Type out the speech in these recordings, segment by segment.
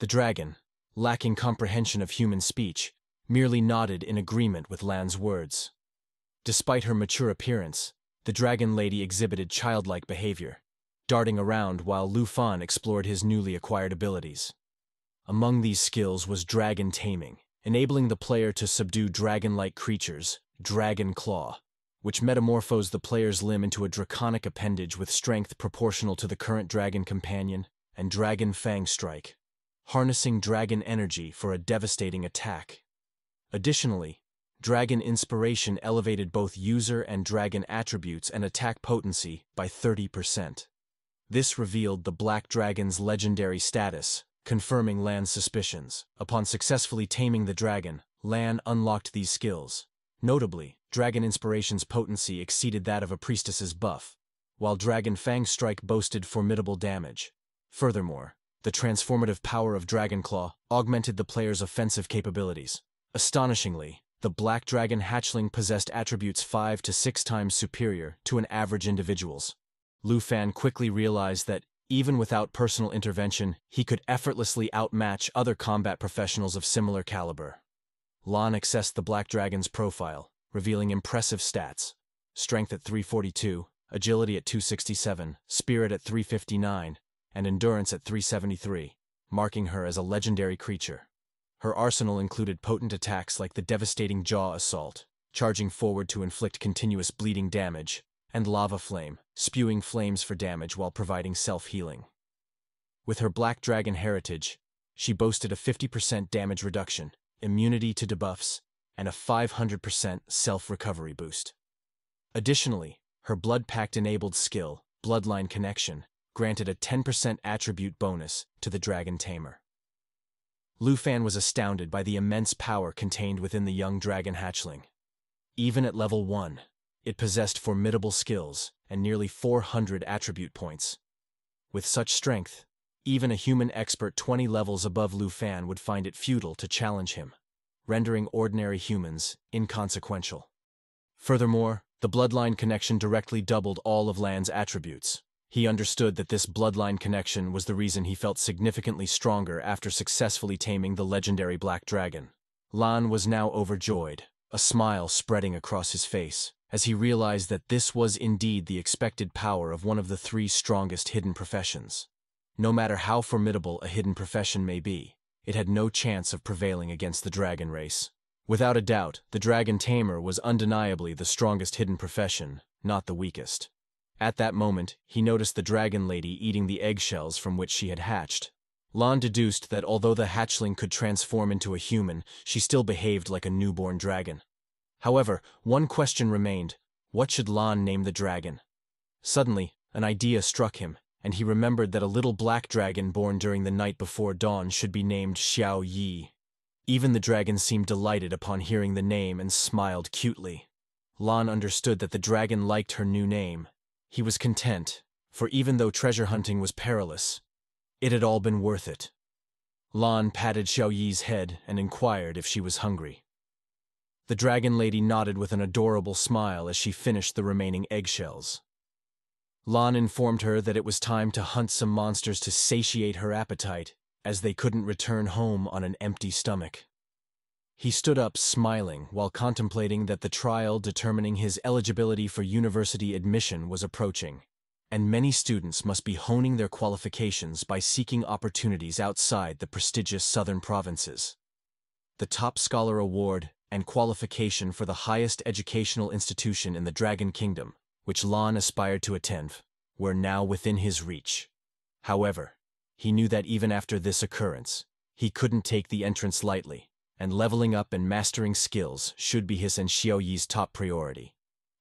The dragon, lacking comprehension of human speech, merely nodded in agreement with Lan's words. Despite her mature appearance, the dragon lady exhibited childlike behavior, darting around while Lu Fan explored his newly acquired abilities. Among these skills was dragon taming, enabling the player to subdue dragon-like creatures, Dragon Claw, which metamorphosed the player's limb into a draconic appendage with strength proportional to the current dragon companion, and Dragon Fang Strike, harnessing dragon energy for a devastating attack. Additionally, Dragon Inspiration elevated both user and dragon attributes and attack potency by 30%. This revealed the Black Dragon's legendary status, confirming Lan's suspicions. Upon successfully taming the dragon, Lan unlocked these skills. Notably, Dragon Inspiration's potency exceeded that of a priestess's buff, while Dragon Fang Strike boasted formidable damage. Furthermore, the transformative power of Dragon Claw augmented the player's offensive capabilities. Astonishingly, the Black Dragon hatchling possessed attributes five to six times superior to an average individual's. Lu Fan quickly realized that, even without personal intervention, he could effortlessly outmatch other combat professionals of similar caliber. Lan accessed the Black Dragon's profile, revealing impressive stats. Strength at 342, agility at 267, spirit at 359, and endurance at 373, marking her as a legendary creature. Her arsenal included potent attacks like the devastating Jaw Assault, charging forward to inflict continuous bleeding damage, and Lava Flame, spewing flames for damage while providing self-healing. With her Black Dragon heritage, she boasted a 50% damage reduction, immunity to debuffs, and a 500% self-recovery boost. Additionally, her Blood Pact-enabled skill, Bloodline Connection, granted a 10% attribute bonus to the Dragon Tamer. Lu Fan was astounded by the immense power contained within the young dragon hatchling. Even at level 1, it possessed formidable skills and nearly 400 attribute points. With such strength, even a human expert 20 levels above Lu Fan would find it futile to challenge him rendering ordinary humans inconsequential. Furthermore, the bloodline connection directly doubled all of Lan's attributes. He understood that this bloodline connection was the reason he felt significantly stronger after successfully taming the legendary Black Dragon. Lan was now overjoyed, a smile spreading across his face, as he realized that this was indeed the expected power of one of the three strongest hidden professions. No matter how formidable a hidden profession may be, it had no chance of prevailing against the dragon race. Without a doubt, the dragon tamer was undeniably the strongest hidden profession, not the weakest. At that moment, he noticed the dragon lady eating the eggshells from which she had hatched. Lan deduced that although the hatchling could transform into a human, she still behaved like a newborn dragon. However, one question remained. What should Lan name the dragon? Suddenly, an idea struck him, and he remembered that a little black dragon born during the night before dawn should be named Xiao Yi. Even the dragon seemed delighted upon hearing the name and smiled cutely. Lan understood that the dragon liked her new name. He was content, for even though treasure hunting was perilous, it had all been worth it. Lan patted Xiao Yi's head and inquired if she was hungry. The dragon lady nodded with an adorable smile as she finished the remaining eggshells. Lan informed her that it was time to hunt some monsters to satiate her appetite, as they couldn't return home on an empty stomach. He stood up smiling while contemplating that the trial determining his eligibility for university admission was approaching, and many students must be honing their qualifications by seeking opportunities outside the prestigious southern provinces. The Top Scholar Award and qualification for the highest educational institution in the Dragon Kingdom which Lan aspired to attend, were now within his reach. However, he knew that even after this occurrence, he couldn't take the entrance lightly, and leveling up and mastering skills should be his and Xiao Yi's top priority.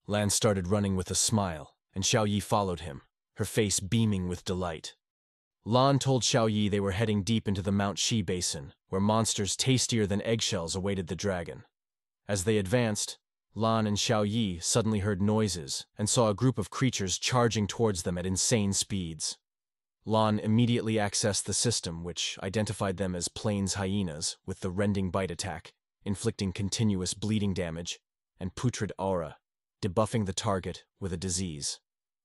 Lan started running with a smile, and Xiao Yi followed him, her face beaming with delight. Lan told Xiao Yi they were heading deep into the Mount Shi Basin, where monsters tastier than eggshells awaited the dragon. As they advanced, Lan and Xiao Yi suddenly heard noises and saw a group of creatures charging towards them at insane speeds. Lan immediately accessed the system, which identified them as plains hyenas with the rending bite attack, inflicting continuous bleeding damage, and putrid aura, debuffing the target with a disease.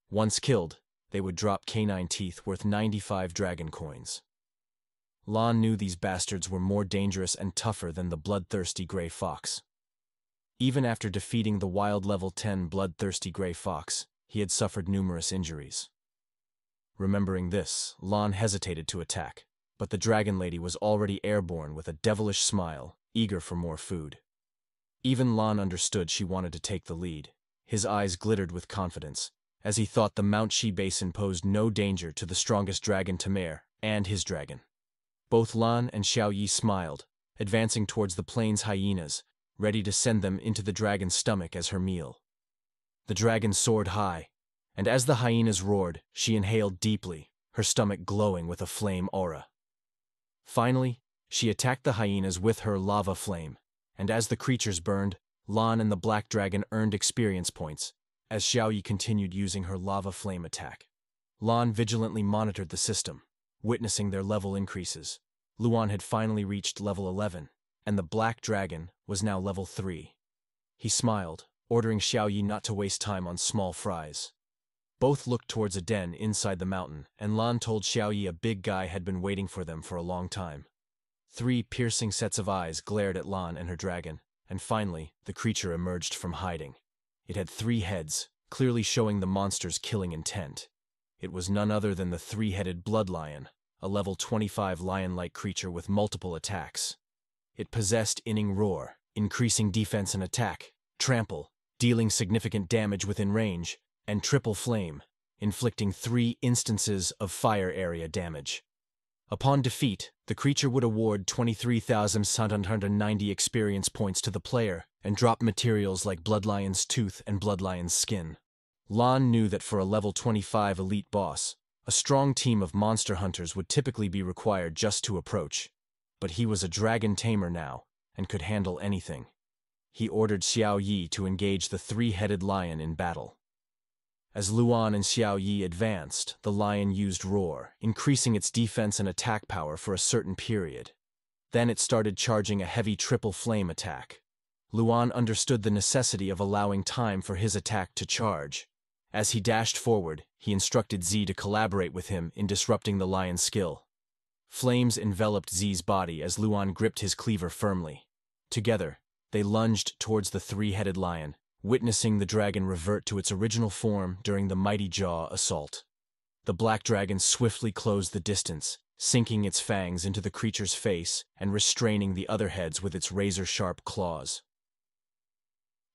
Once killed, they would drop canine teeth worth 95 dragon coins. Lan knew these bastards were more dangerous and tougher than the bloodthirsty gray fox. Even after defeating the wild level 10 bloodthirsty gray fox, he had suffered numerous injuries. Remembering this, Lan hesitated to attack, but the dragon lady was already airborne with a devilish smile, eager for more food. Even Lan understood she wanted to take the lead. His eyes glittered with confidence, as he thought the Mount Shi Basin posed no danger to the strongest dragon Tamer and his dragon. Both Lan and Xiao Yi smiled, advancing towards the plains hyenas, ready to send them into the dragon's stomach as her meal. The dragon soared high, and as the hyenas roared, she inhaled deeply, her stomach glowing with a flame aura. Finally, she attacked the hyenas with her lava flame, and as the creatures burned, Lan and the black dragon earned experience points, as Xiao Yi continued using her lava flame attack. Lan vigilantly monitored the system, witnessing their level increases. Luan had finally reached level 11, and the black dragon was now level 3. He smiled, ordering Xiao Yi not to waste time on small fries. Both looked towards a den inside the mountain, and Lan told Xiao Yi a big guy had been waiting for them for a long time. Three piercing sets of eyes glared at Lan and her dragon, and finally, the creature emerged from hiding. It had three heads, clearly showing the monster's killing intent. It was none other than the three-headed blood lion, a level 25 lion-like creature with multiple attacks. It possessed Inning Roar, increasing defense and attack, Trample, dealing significant damage within range, and Triple Flame, inflicting three instances of fire area damage. Upon defeat, the creature would award 23,790 experience points to the player and drop materials like Bloodlion's tooth and Bloodlion's skin. Lan knew that for a level 25 elite boss, a strong team of monster hunters would typically be required just to approach. But he was a dragon tamer now, and could handle anything. He ordered Xiao Yi to engage the three-headed lion in battle. As Luan and Xiao Yi advanced, the lion used Roar, increasing its defense and attack power for a certain period. Then it started charging a heavy triple flame attack. Luan understood the necessity of allowing time for his attack to charge. As he dashed forward, he instructed Z to collaborate with him in disrupting the lion's skill. Flames enveloped Z's body as Luan gripped his cleaver firmly. Together, they lunged towards the three-headed lion, witnessing the dragon revert to its original form during the mighty jaw assault. The black dragon swiftly closed the distance, sinking its fangs into the creature's face and restraining the other heads with its razor-sharp claws.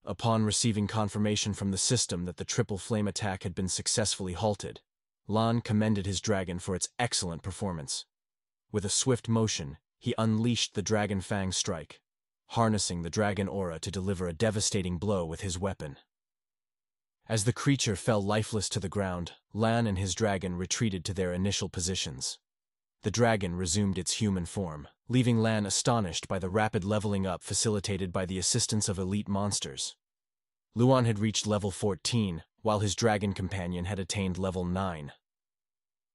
Upon receiving confirmation from the system that the triple flame attack had been successfully halted, Lan commended his dragon for its excellent performance. With a swift motion, he unleashed the Dragon Fang strike, harnessing the dragon aura to deliver a devastating blow with his weapon. As the creature fell lifeless to the ground, Lan and his dragon retreated to their initial positions. The dragon resumed its human form, leaving Lan astonished by the rapid leveling up facilitated by the assistance of elite monsters. Luan had reached level 14, while his dragon companion had attained level 9.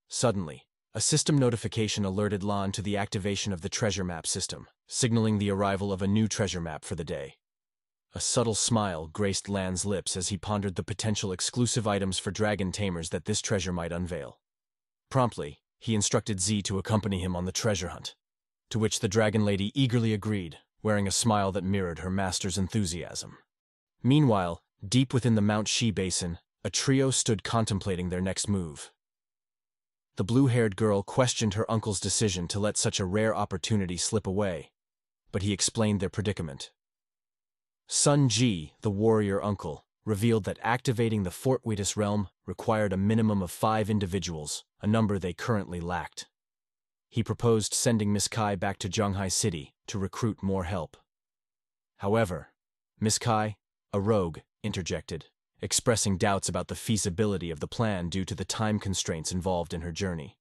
Suddenly, a system notification alerted Lan to the activation of the treasure map system, signaling the arrival of a new treasure map for the day. A subtle smile graced Lan's lips as he pondered the potential exclusive items for dragon tamers that this treasure might unveil. Promptly, he instructed Z to accompany him on the treasure hunt, to which the dragon lady eagerly agreed, wearing a smile that mirrored her master's enthusiasm. Meanwhile, deep within the Mount Shi basin, a trio stood contemplating their next move. The blue-haired girl questioned her uncle's decision to let such a rare opportunity slip away, but he explained their predicament. Sun Ji, the warrior uncle, revealed that activating the Fort Fortuitous realm required a minimum of five individuals, a number they currently lacked. He proposed sending Miss Kai back to Jianghai City to recruit more help. However, Miss Kai, a rogue, interjected expressing doubts about the feasibility of the plan due to the time constraints involved in her journey.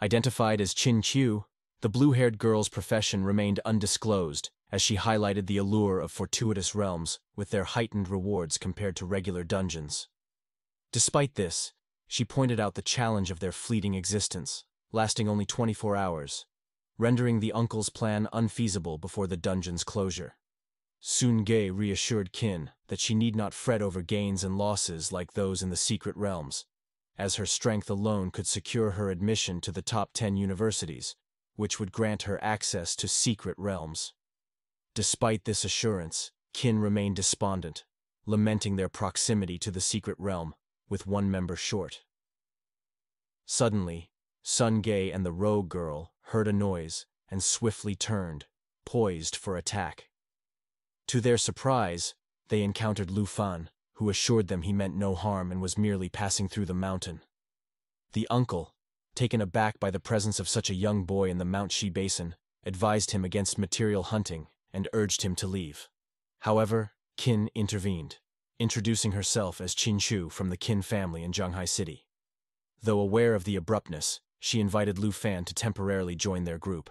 Identified as Chin Qiu, the blue-haired girl's profession remained undisclosed as she highlighted the allure of fortuitous realms with their heightened rewards compared to regular dungeons. Despite this, she pointed out the challenge of their fleeting existence, lasting only 24 hours, rendering the uncle's plan unfeasible before the dungeon's closure. Sun Ge reassured Qin that she need not fret over gains and losses like those in the secret realms, as her strength alone could secure her admission to the top 10 universities, which would grant her access to secret realms. Despite this assurance, Qin remained despondent, lamenting their proximity to the secret realm, with one member short. Suddenly, Sun Ge and the rogue girl heard a noise and swiftly turned, poised for attack. To their surprise, they encountered Lu Fan, who assured them he meant no harm and was merely passing through the mountain. The uncle, taken aback by the presence of such a young boy in the Mount Shi Basin, advised him against material hunting and urged him to leave. However, Qin intervened, introducing herself as Qin Shu from the Qin family in Jianghai City. Though aware of the abruptness, she invited Lu Fan to temporarily join their group.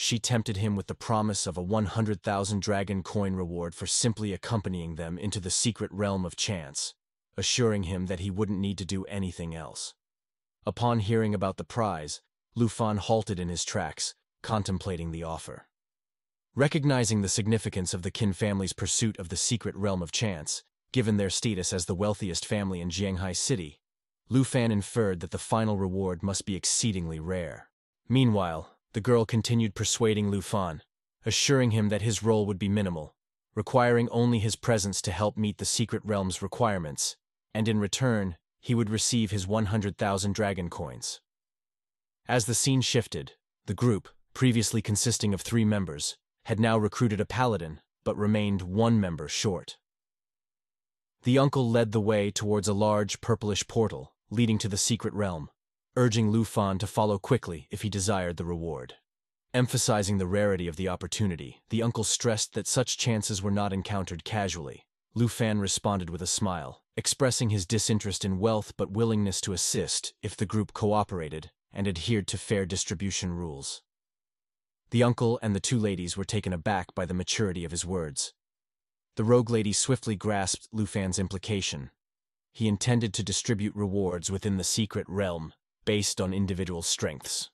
She tempted him with the promise of a 100,000 dragon coin reward for simply accompanying them into the secret realm of chance, assuring him that he wouldn't need to do anything else. Upon hearing about the prize, Lu Fan halted in his tracks, contemplating the offer. Recognizing the significance of the Qin family's pursuit of the secret realm of chance, given their status as the wealthiest family in Jianghai City, Lu Fan inferred that the final reward must be exceedingly rare. Meanwhile, the girl continued persuading Lu Fan, assuring him that his role would be minimal, requiring only his presence to help meet the secret realm's requirements, and in return, he would receive his 100,000 dragon coins. As the scene shifted, the group, previously consisting of three members, had now recruited a paladin, but remained one member short. The uncle led the way towards a large purplish portal leading to the secret realm, urging Lu Fan to follow quickly if he desired the reward. Emphasizing the rarity of the opportunity, the uncle stressed that such chances were not encountered casually. Lu Fan responded with a smile, expressing his disinterest in wealth but willingness to assist if the group cooperated and adhered to fair distribution rules. The uncle and the two ladies were taken aback by the maturity of his words. The rogue lady swiftly grasped Lu Fan's implication. He intended to distribute rewards within the secret realm, based on individual strengths.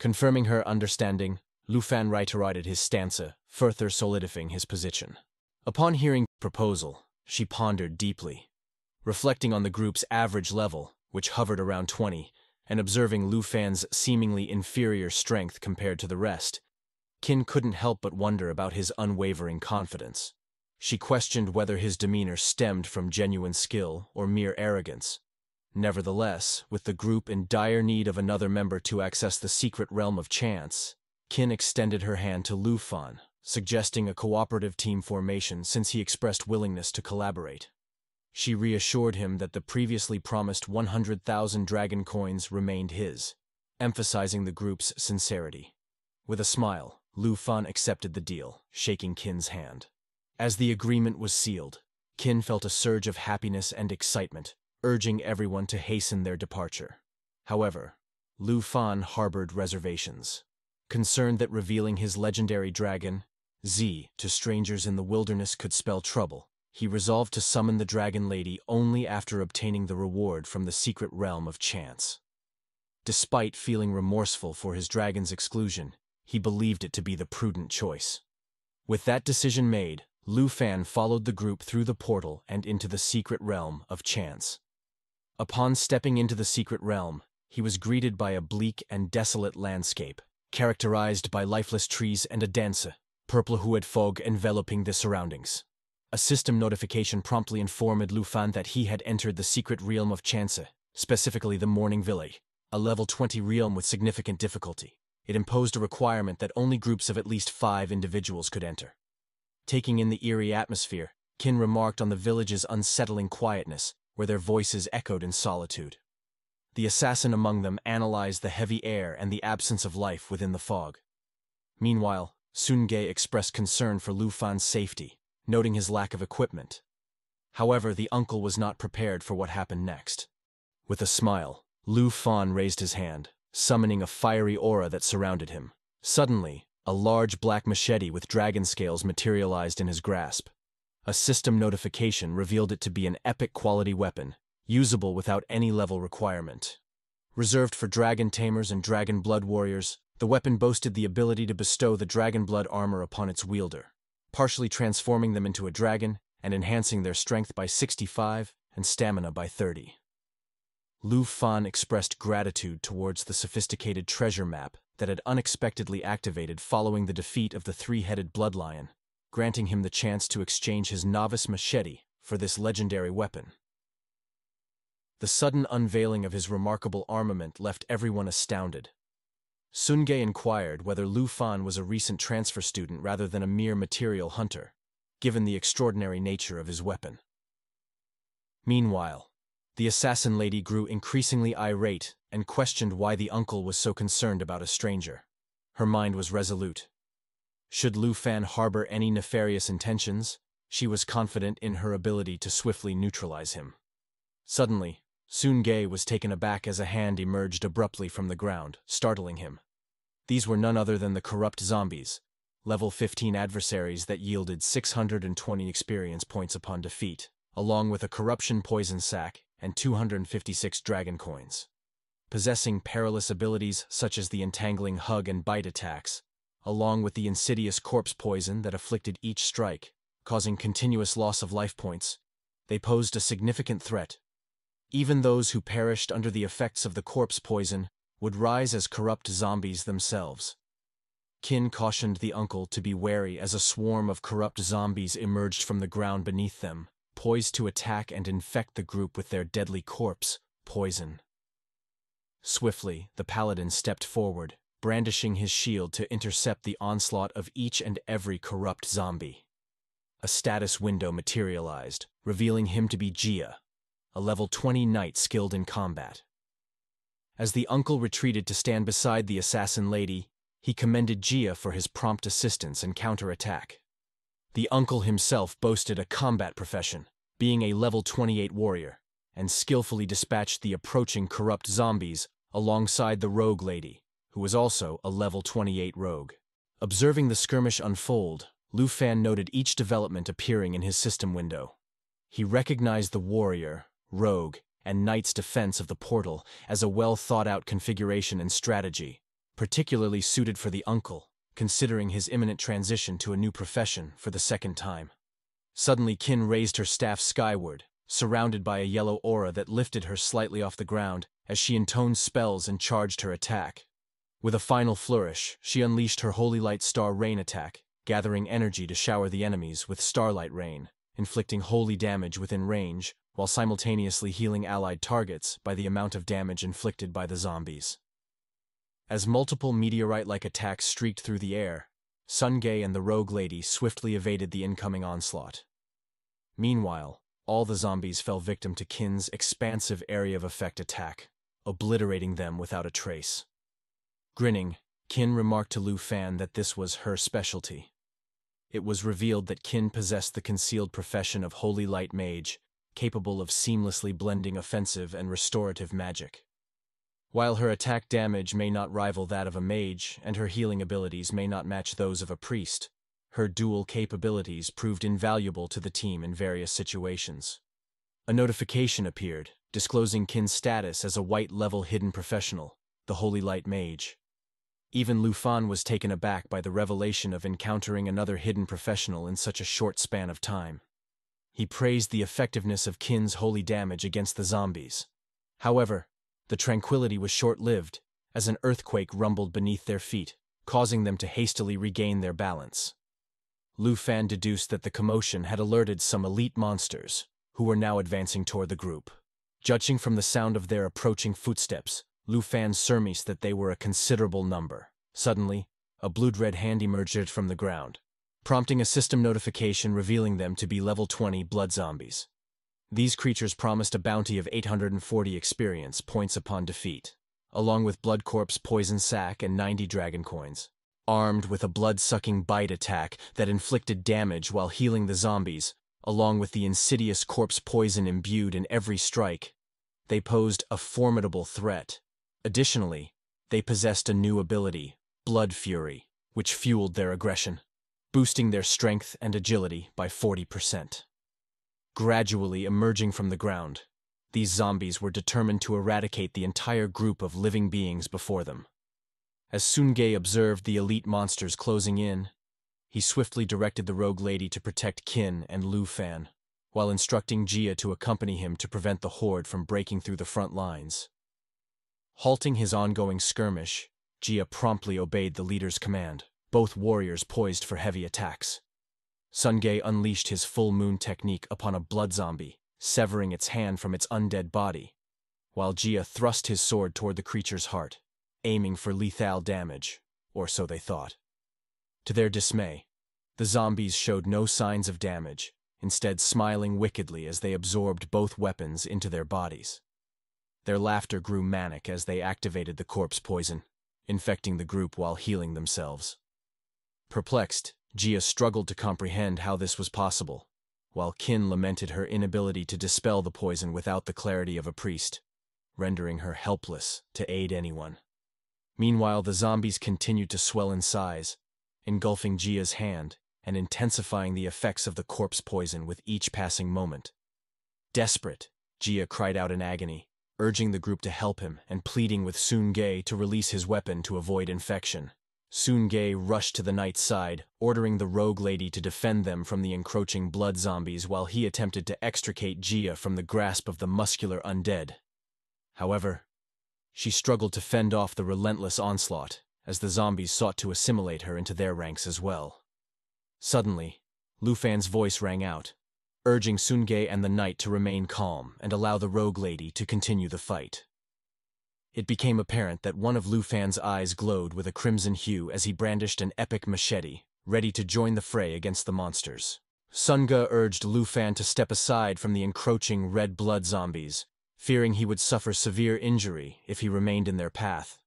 Confirming her understanding, Lu Fan reiterated his stanza, further solidifying his position. Upon hearing proposal, she pondered deeply reflecting on the group's average level, which hovered around 20, and observing Lu Fan's seemingly inferior strength compared to the rest, Kin couldn't help but wonder about his unwavering confidence. She questioned whether his demeanor stemmed from genuine skill or mere arrogance. Nevertheless, with the group in dire need of another member to access the secret realm of chance, Kin extended her hand to Lu Fan, suggesting a cooperative team formation since he expressed willingness to collaborate. She reassured him that the previously promised 100,000 dragon coins remained his, emphasizing the group's sincerity. With a smile, Lu Fan accepted the deal, shaking Kin's hand. As the agreement was sealed, Kin felt a surge of happiness and excitement, urging everyone to hasten their departure. However, Lu Fan harbored reservations. Concerned that revealing his legendary dragon, Z, to strangers in the wilderness could spell trouble, he resolved to summon the Dragon Lady only after obtaining the reward from the secret realm of chance. Despite feeling remorseful for his dragon's exclusion, he believed it to be the prudent choice. With that decision made, Lu Fan followed the group through the portal and into the secret realm of chance. Upon stepping into the secret realm, he was greeted by a bleak and desolate landscape, characterized by lifeless trees and a dense, purple-hued fog enveloping the surroundings. A system notification promptly informed Lu Fan that he had entered the secret realm of Chance, specifically the Morning Village, a level 20 realm with significant difficulty. It imposed a requirement that only groups of at least five individuals could enter. Taking in the eerie atmosphere, Kin remarked on the village's unsettling quietness, where their voices echoed in solitude. The assassin among them analyzed the heavy air and the absence of life within the fog. Meanwhile, Sun Ge expressed concern for Lu Fan's safety, noting his lack of equipment. However, the uncle was not prepared for what happened next. With a smile, Lu Fan raised his hand, summoning a fiery aura that surrounded him. Suddenly, a large black machete with dragon scales materialized in his grasp. A system notification revealed it to be an epic quality weapon, usable without any level requirement. Reserved for dragon tamers and dragon blood warriors, the weapon boasted the ability to bestow the dragon blood armor upon its wielder partially transforming them into a dragon and enhancing their strength by 65 and stamina by 30. Lu Fan expressed gratitude towards the sophisticated treasure map that had unexpectedly activated following the defeat of the three-headed bloodlion, granting him the chance to exchange his novice machete for this legendary weapon. The sudden unveiling of his remarkable armament left everyone astounded. Sun Ge inquired whether Lu Fan was a recent transfer student rather than a mere material hunter, given the extraordinary nature of his weapon. Meanwhile, the assassin lady grew increasingly irate and questioned why the uncle was so concerned about a stranger. Her mind was resolute. Should Lu Fan harbor any nefarious intentions, she was confident in her ability to swiftly neutralize him. Suddenly, Sun Ge was taken aback as a hand emerged abruptly from the ground, startling him. These were none other than the corrupt zombies, level 15 adversaries that yielded 620 experience points upon defeat, along with a corruption poison sac and 256 dragon coins. Possessing perilous abilities such as the entangling hug and bite attacks, along with the insidious corpse poison that afflicted each strike, causing continuous loss of life points, they posed a significant threat even those who perished under the effects of the corpse poison would rise as corrupt zombies themselves. Kin cautioned the uncle to be wary as a swarm of corrupt zombies emerged from the ground beneath them, poised to attack and infect the group with their deadly corpse, poison. Swiftly, the paladin stepped forward, brandishing his shield to intercept the onslaught of each and every corrupt zombie. A status window materialized, revealing him to be Jia, a level 20 knight skilled in combat. As the uncle retreated to stand beside the assassin lady, he commended Jia for his prompt assistance and counterattack. The uncle himself boasted a combat profession, being a level 28 warrior, and skillfully dispatched the approaching corrupt zombies alongside the rogue lady, who was also a level 28 rogue. Observing the skirmish unfold, Lu Fan noted each development appearing in his system window. He recognized the warrior, rogue, and knight's defense of the portal as a well-thought-out configuration and strategy, particularly suited for the uncle, considering his imminent transition to a new profession for the second time. Suddenly Kin raised her staff skyward, surrounded by a yellow aura that lifted her slightly off the ground as she intoned spells and charged her attack. With a final flourish, she unleashed her Holy Light Star Rain attack, gathering energy to shower the enemies with Starlight Rain, inflicting holy damage within range while simultaneously healing allied targets by the amount of damage inflicted by the zombies. As multiple meteorite-like attacks streaked through the air, Sun Ge and the rogue lady swiftly evaded the incoming onslaught. Meanwhile, all the zombies fell victim to Kin's expansive area of effect attack, obliterating them without a trace. Grinning, Kin remarked to Lu Fan that this was her specialty. It was revealed that Kin possessed the concealed profession of Holy Light Mage capable of seamlessly blending offensive and restorative magic. While her attack damage may not rival that of a mage, and her healing abilities may not match those of a priest, her dual capabilities proved invaluable to the team in various situations. A notification appeared, disclosing Kin's status as a white-level hidden professional, the Holy Light Mage. Even Lu Fan was taken aback by the revelation of encountering another hidden professional in such a short span of time. He praised the effectiveness of Kin's holy damage against the zombies. However, the tranquility was short-lived, as an earthquake rumbled beneath their feet, causing them to hastily regain their balance. Lu Fan deduced that the commotion had alerted some elite monsters, who were now advancing toward the group. Judging from the sound of their approaching footsteps, Lu Fan surmised that they were a considerable number. Suddenly, a blood-red hand emerged from the ground, prompting a system notification revealing them to be level 20 blood zombies. These creatures promised a bounty of 840 experience points upon defeat, along with Blood Corpse Poison Sac and 90 Dragon Coins. Armed with a blood-sucking bite attack that inflicted damage while healing the zombies, along with the insidious corpse poison imbued in every strike, they posed a formidable threat. Additionally, they possessed a new ability, Blood Fury, which fueled their aggression boosting their strength and agility by 40%. Gradually emerging from the ground, these zombies were determined to eradicate the entire group of living beings before them. As Sun Ge observed the elite monsters closing in, he swiftly directed the rogue lady to protect Kin and Lu Fan, while instructing Jia to accompany him to prevent the horde from breaking through the front lines. Halting his ongoing skirmish, Jia promptly obeyed the leader's command, both warriors poised for heavy attacks. Sun Ge unleashed his full moon technique upon a blood zombie, severing its hand from its undead body, while Jia thrust his sword toward the creature's heart, aiming for lethal damage, or so they thought. To their dismay, the zombies showed no signs of damage, instead smiling wickedly as they absorbed both weapons into their bodies. Their laughter grew manic as they activated the corpse poison, infecting the group while healing themselves. Perplexed, Jia struggled to comprehend how this was possible, while Kin lamented her inability to dispel the poison without the clarity of a priest, rendering her helpless to aid anyone. Meanwhile, the zombies continued to swell in size, engulfing Jia's hand and intensifying the effects of the corpse poison with each passing moment. Desperate, Jia cried out in agony, urging the group to help him and pleading with Sun Ge to release his weapon to avoid infection. Sun Ge rushed to the knight's side, ordering the rogue lady to defend them from the encroaching blood zombies while he attempted to extricate Jia from the grasp of the muscular undead. However, she struggled to fend off the relentless onslaught as the zombies sought to assimilate her into their ranks as well. Suddenly, Lu Fan's voice rang out, urging Sun Ge and the knight to remain calm and allow the rogue lady to continue the fight. It became apparent that one of Lu Fan's eyes glowed with a crimson hue as he brandished an epic machete, ready to join the fray against the monsters. Sun Ge urged Lu Fan to step aside from the encroaching red blood zombies, fearing he would suffer severe injury if he remained in their path.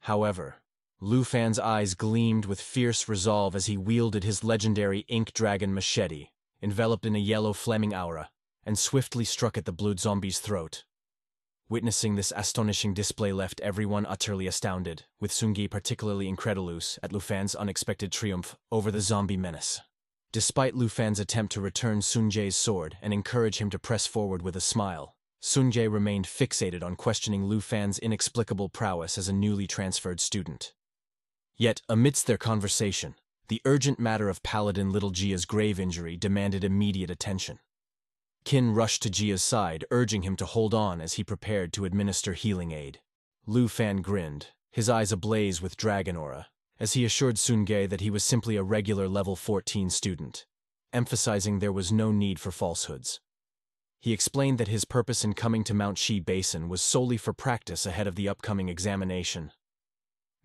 However, Lu Fan's eyes gleamed with fierce resolve as he wielded his legendary ink dragon machete, enveloped in a yellow flaming aura, and swiftly struck at the blue zombie's throat. Witnessing this astonishing display left everyone utterly astounded, with Sun Ge particularly incredulous at Lu Fan's unexpected triumph over the zombie menace. Despite Lu Fan's attempt to return Sun Ge's sword and encourage him to press forward with a smile, Sun Ge remained fixated on questioning Lu Fan's inexplicable prowess as a newly transferred student. Yet, amidst their conversation, the urgent matter of Paladin Little Jia's grave injury demanded immediate attention. Kin rushed to Jia's side, urging him to hold on as he prepared to administer healing aid. Lu Fan grinned, his eyes ablaze with dragon aura, as he assured Sun Ge that he was simply a regular level 14 student, emphasizing there was no need for falsehoods. He explained that his purpose in coming to Mount Shi Basin was solely for practice ahead of the upcoming examination.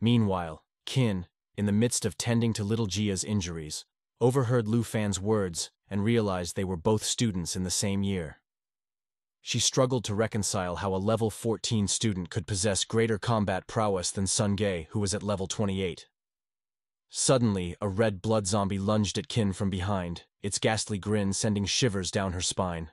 Meanwhile, Qin, in the midst of tending to little Jia's injuries, overheard Lu Fan's words and realized they were both students in the same year. She struggled to reconcile how a level 14 student could possess greater combat prowess than Sun Ge, who was at level 28. Suddenly, a red blood zombie lunged at Kin from behind, its ghastly grin sending shivers down her spine.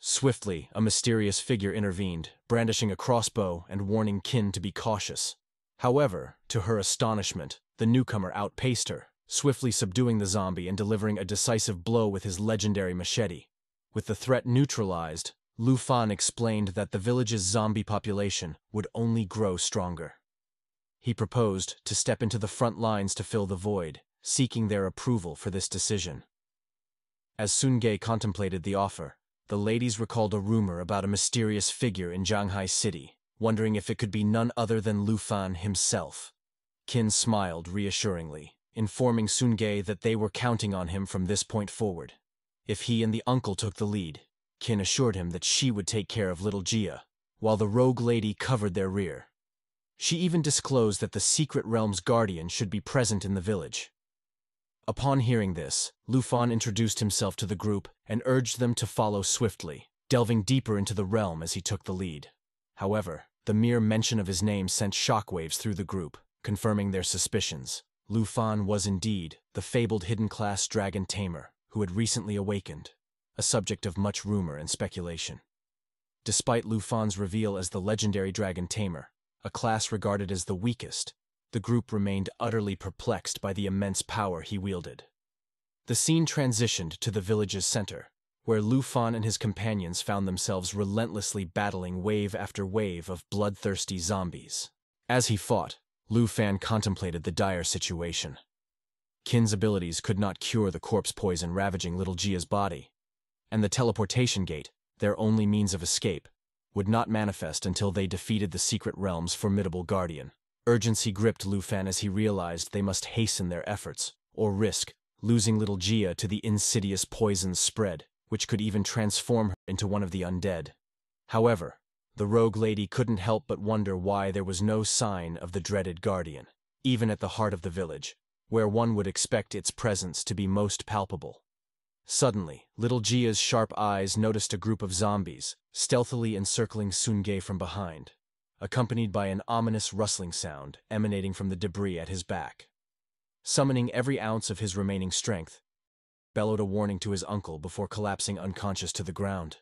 Swiftly, a mysterious figure intervened, brandishing a crossbow and warning Kin to be cautious. However, to her astonishment, the newcomer outpaced her, swiftly subduing the zombie and delivering a decisive blow with his legendary machete. With the threat neutralized, Lu Fan explained that the village's zombie population would only grow stronger. He proposed to step into the front lines to fill the void, seeking their approval for this decision. As Sun Ge contemplated the offer, the ladies recalled a rumor about a mysterious figure in Jianghai City, wondering if it could be none other than Lu Fan himself. Qin smiled reassuringly, informing Sun Ge that they were counting on him from this point forward. If he and the uncle took the lead, Kin assured him that she would take care of little Jia, while the rogue lady covered their rear. She even disclosed that the secret realm's guardian should be present in the village. Upon hearing this, Lu Fan introduced himself to the group and urged them to follow swiftly, delving deeper into the realm as he took the lead. However, the mere mention of his name sent shockwaves through the group, confirming their suspicions. Lu Fan was indeed the fabled hidden class dragon tamer who had recently awakened, a subject of much rumor and speculation. Despite Lu Fan's reveal as the legendary dragon tamer, a class regarded as the weakest, the group remained utterly perplexed by the immense power he wielded. The scene transitioned to the village's center, where Lu Fan and his companions found themselves relentlessly battling wave after wave of bloodthirsty zombies. As he fought, Lu Fan contemplated the dire situation. Kin's abilities could not cure the corpse poison ravaging little Jia's body, and the teleportation gate, their only means of escape, would not manifest until they defeated the secret realm's formidable guardian. Urgency gripped Lu Fan as he realized they must hasten their efforts, or risk losing little Jia to the insidious poison's spread, which could even transform her into one of the undead. However, the rogue lady couldn't help but wonder why there was no sign of the dreaded guardian, even at the heart of the village, where one would expect its presence to be most palpable. Suddenly, little Jia's sharp eyes noticed a group of zombies, stealthily encircling Sun Ge from behind, accompanied by an ominous rustling sound emanating from the debris at his back. Summoning every ounce of his remaining strength, bellowed a warning to his uncle before collapsing unconscious to the ground.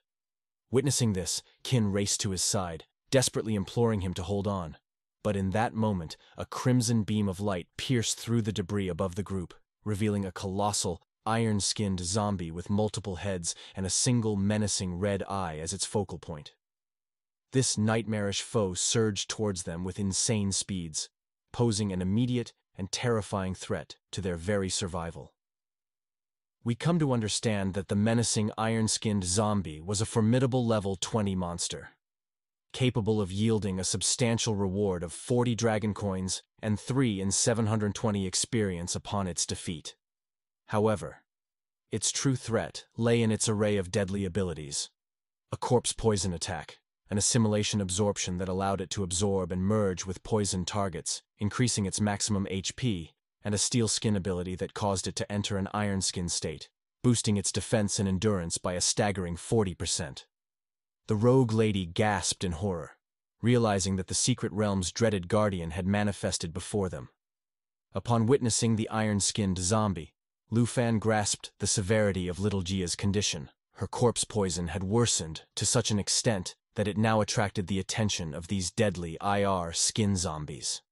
Witnessing this, Kin raced to his side, desperately imploring him to hold on. But in that moment, a crimson beam of light pierced through the debris above the group, revealing a colossal, iron-skinned zombie with multiple heads and a single menacing red eye as its focal point. This nightmarish foe surged towards them with insane speeds, posing an immediate and terrifying threat to their very survival. We come to understand that the menacing iron-skinned zombie was a formidable level 20 monster, capable of yielding a substantial reward of 40 dragon coins and 3 in 720 experience upon its defeat. However, its true threat lay in its array of deadly abilities. A corpse poison attack, an assimilation absorption that allowed it to absorb and merge with poisoned targets, increasing its maximum HP, and a steel skin ability that caused it to enter an iron skin state, boosting its defense and endurance by a staggering 40%. The rogue lady gasped in horror, realizing that the secret realm's dreaded guardian had manifested before them. Upon witnessing the iron-skinned zombie, Lu Fan grasped the severity of little Jia's condition. Her corpse poison had worsened to such an extent that it now attracted the attention of these deadly IR skin zombies.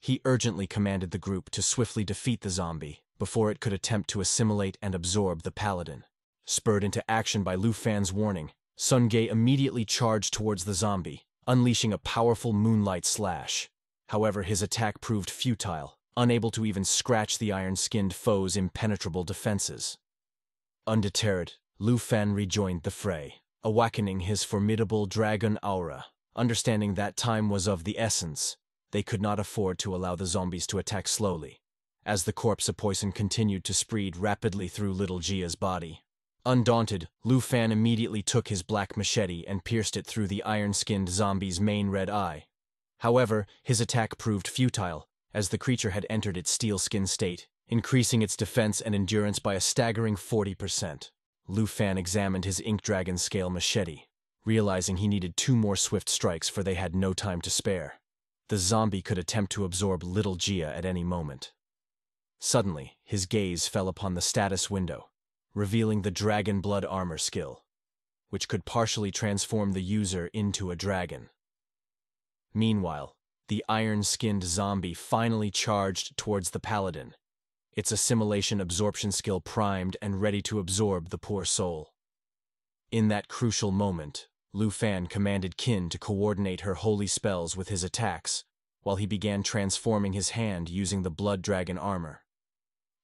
He urgently commanded the group to swiftly defeat the zombie before it could attempt to assimilate and absorb the paladin. Spurred into action by Lu Fan's warning, Sun Ge immediately charged towards the zombie, unleashing a powerful moonlight slash. However, his attack proved futile, unable to even scratch the iron-skinned foe's impenetrable defenses. Undeterred, Lu Fan rejoined the fray, awakening his formidable dragon aura. Understanding that time was of the essence, they could not afford to allow the zombies to attack slowly, as the corpse of poison continued to spread rapidly through little Jia's body. Undaunted, Lu Fan immediately took his black machete and pierced it through the iron-skinned zombie's main red eye. However, his attack proved futile, as the creature had entered its steel skin state, increasing its defense and endurance by a staggering 40%. Lu Fan examined his ink dragon scale machete, realizing he needed two more swift strikes for they had no time to spare. The zombie could attempt to absorb little Jia at any moment. Suddenly, his gaze fell upon the status window, revealing the Dragon Blood Armor skill, which could partially transform the user into a dragon. Meanwhile, the iron-skinned zombie finally charged towards the paladin, its assimilation absorption skill primed and ready to absorb the poor soul. In that crucial moment, Lu Fan commanded Qin to coordinate her holy spells with his attacks, while he began transforming his hand using the Blood Dragon armor.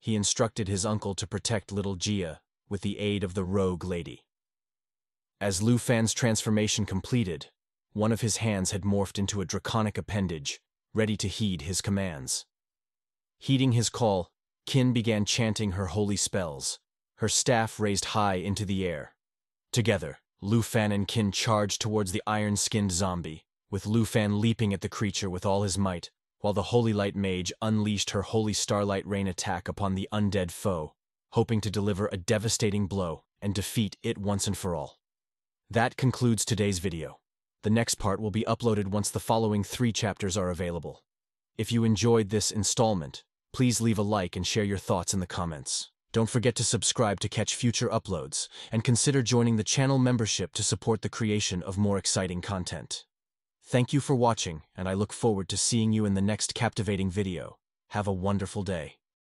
He instructed his uncle to protect little Jia with the aid of the rogue lady. As Lu Fan's transformation completed, one of his hands had morphed into a draconic appendage, ready to heed his commands. Heeding his call, Qin began chanting her holy spells, her staff raised high into the air. Together, Lu Fan and Kin charged towards the iron-skinned zombie, with Lu Fan leaping at the creature with all his might, while the Holy Light Mage unleashed her Holy Starlight Rain attack upon the undead foe, hoping to deliver a devastating blow and defeat it once and for all. That concludes today's video. The next part will be uploaded once the following three chapters are available. If you enjoyed this installment, please leave a like and share your thoughts in the comments. Don't forget to subscribe to catch future uploads, and consider joining the channel membership to support the creation of more exciting content. Thank you for watching, and I look forward to seeing you in the next captivating video. Have a wonderful day.